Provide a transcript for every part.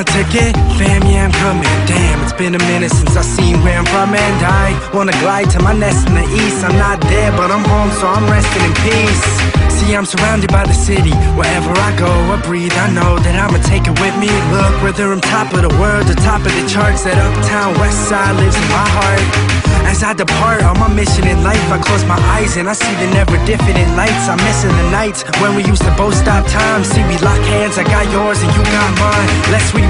my ticket? Fam, yeah, I'm coming. Damn, it's been a minute since I seen where I'm from, and I wanna glide to my nest in the east. I'm not there, but I'm home, so I'm resting in peace. See, I'm surrounded by the city. Wherever I go, I breathe. I know that I'ma take it with me. Look, whether I'm top of the world or top of the charts, that uptown west side lives in my heart. As I depart on my mission in life, I close my eyes and I see the never diffident lights. I'm missing the nights when we used to both stop time. See, we lock hands, I got yours and you got mine. Let's rewind.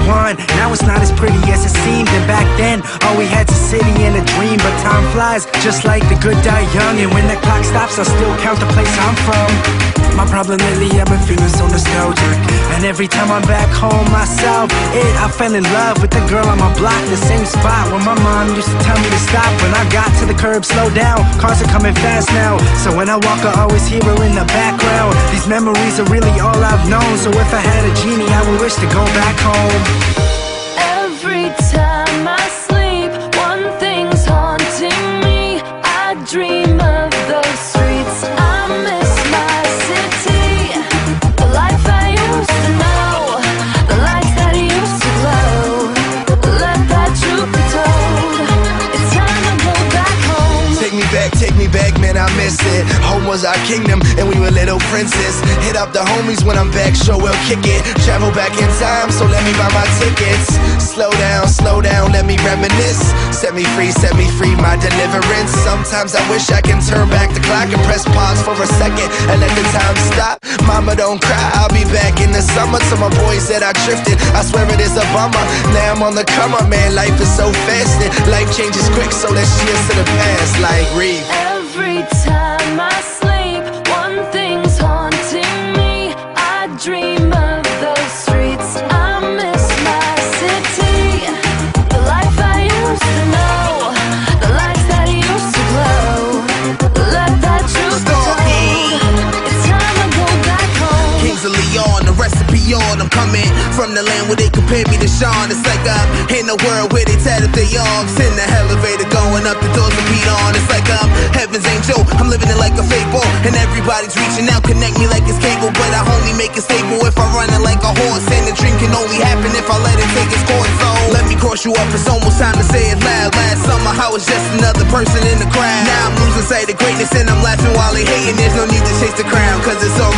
Now it's not as pretty as it seemed. And back then, all we had's a city and a dream. But time flies, just like the good die young. And when the clock stops, I'll still count the place I'm from. My problem lately, I've been feeling so nostalgic. And every time I'm back home myself, it, I fell in love with the girl on my block, the same spot where my mom used to tell me to stop. When I got to the curb, slow down, cars are coming fast now. So when I walk, I always hear her in the background. These memories are really all I've known. So if I had a genie, I would wish to go back home. Back, man, I miss it. Home was our kingdom, and we were little princes. Hit up the homies when I'm back, sure we'll kick it. Travel back in time, so let me buy my tickets. Slow down, slow down, let me reminisce. Set me free, set me free, my deliverance. Sometimes I wish I can turn back the clock and press pause for a second and let the time stop. Mama, don't cry, I'll be back in the summer. To my boys that I drifted, I swear it is a bummer. Now I'm on the come up, man, life is so fast. And life changes quick, so let's cheers to the past, like Reef. I'm coming from the land where they compare me to Sean. It's like I'm in a world where they tat up their arms. In the elevator going up the doors beat on. It's like I'm heaven's angel. I'm living it like a fable. And everybody's reaching out, connect me like it's cable. But I only make it stable if I run it like a horse. And the dream can only happen if I let it take its course. So let me cross you up, it's almost time to say it loud. Last summer, I was just another person in the crowd. Now I'm losing sight of greatness and I'm laughing while they hating. There's no need to chase the crown, cause it's all